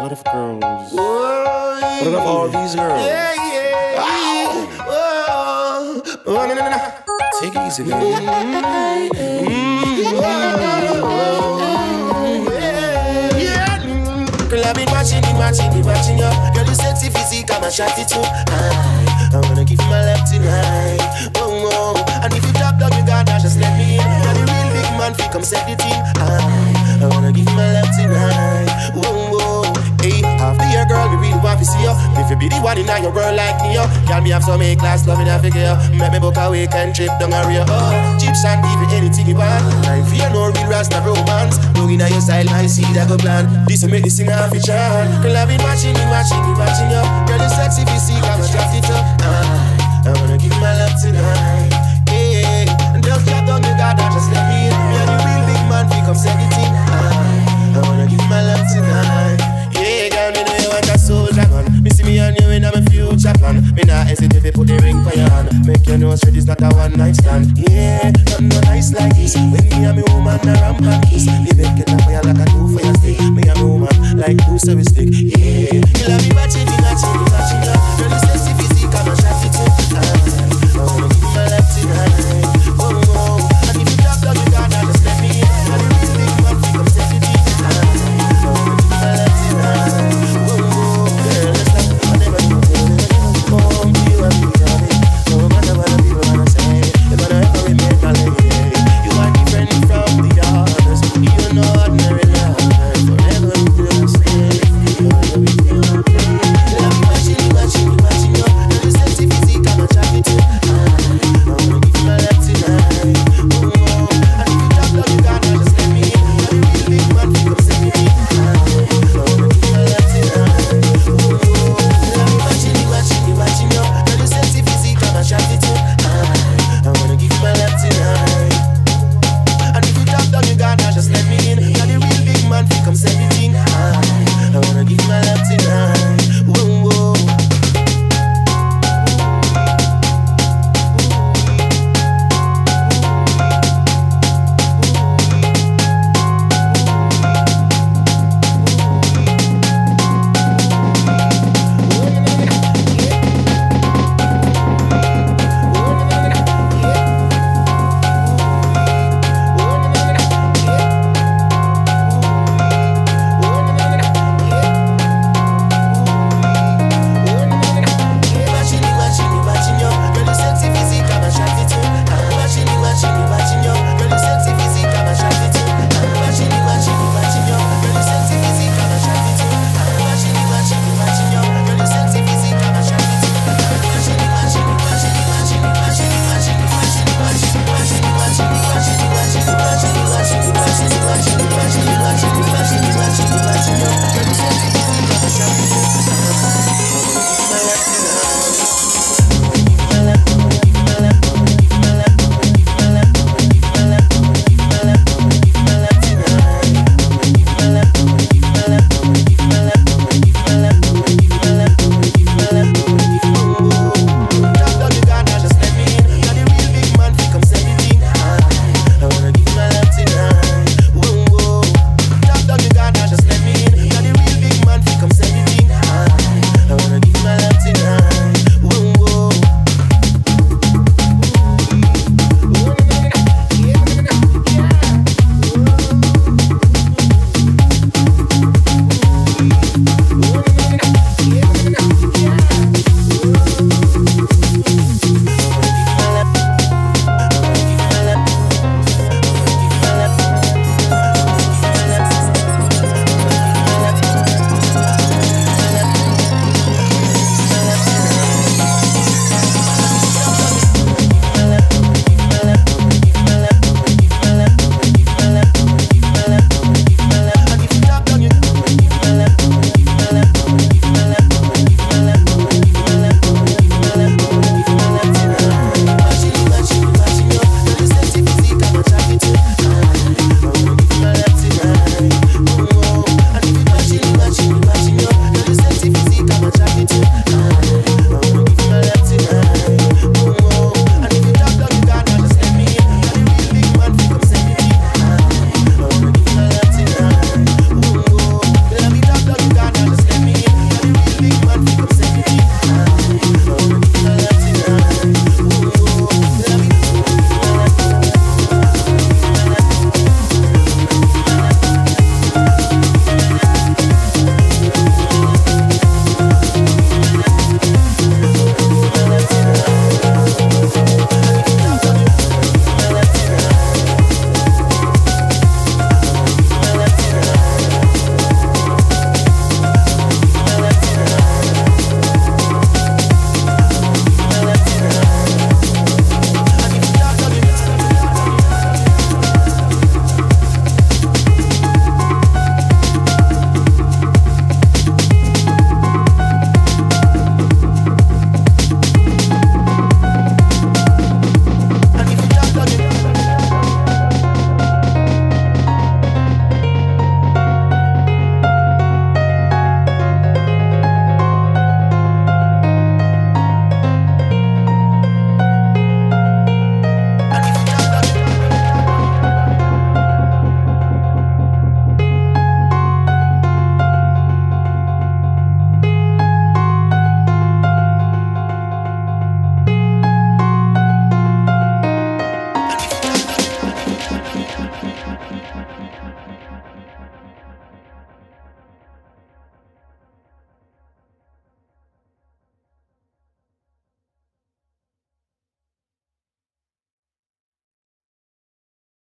Lot of girls. What about all these girls? Yeah, yeah. Oh, oh, oh, no, no, no, no. Take it easy, girl. Mm. Girl, I've been watching, been watching, been watching you. Girl, you sexy physique, I'm a shot it too. I, I wanna give you my love tonight. Oh, oh. And if you drop down your guard, just let me in. You're the real big man, fi come set the see you. If you be the one in your world like me, yo. Can me have some A class love in a figure. Make me book a weekend trip down a real. Oh, chips and give you anything you want. I fear no real rasta romance. No in your I see that go plan. This will make this sing half a chant. Girl, I've been watching you, watching you, watching you. Girl, you sexy physique, I'm attracted to. Ah, You know straight is not a one night stand. Yeah, nothing no nice like this. When me and me woman a ramp and kiss. Me make it up for you like a two for fire stick. Me and me woman like two service stick.